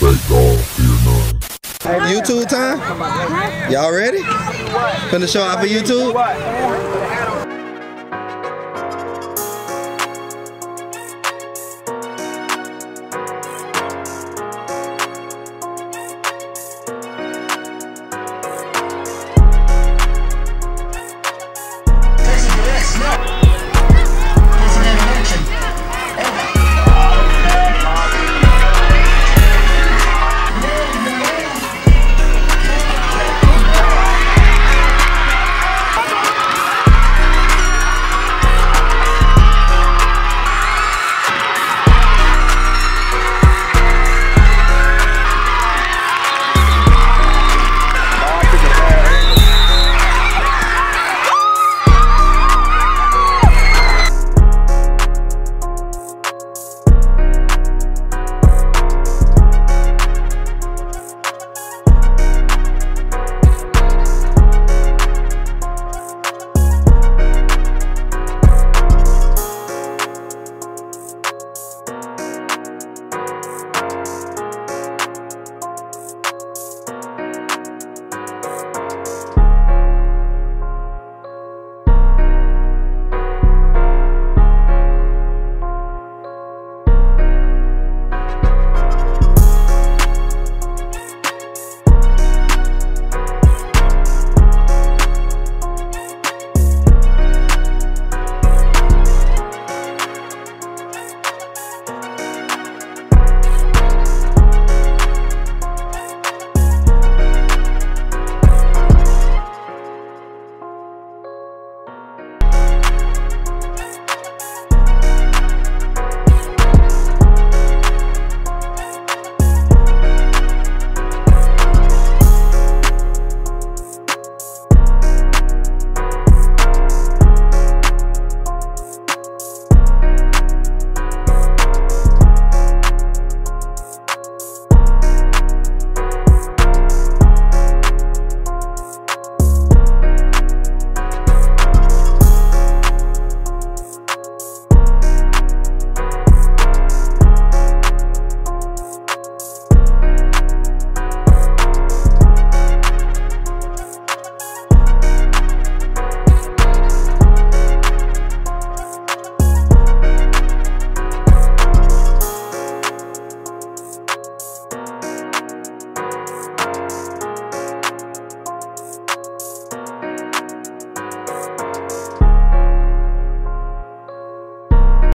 Thank God, fear none. YouTube time? Y'all ready? Finna show off for YouTube?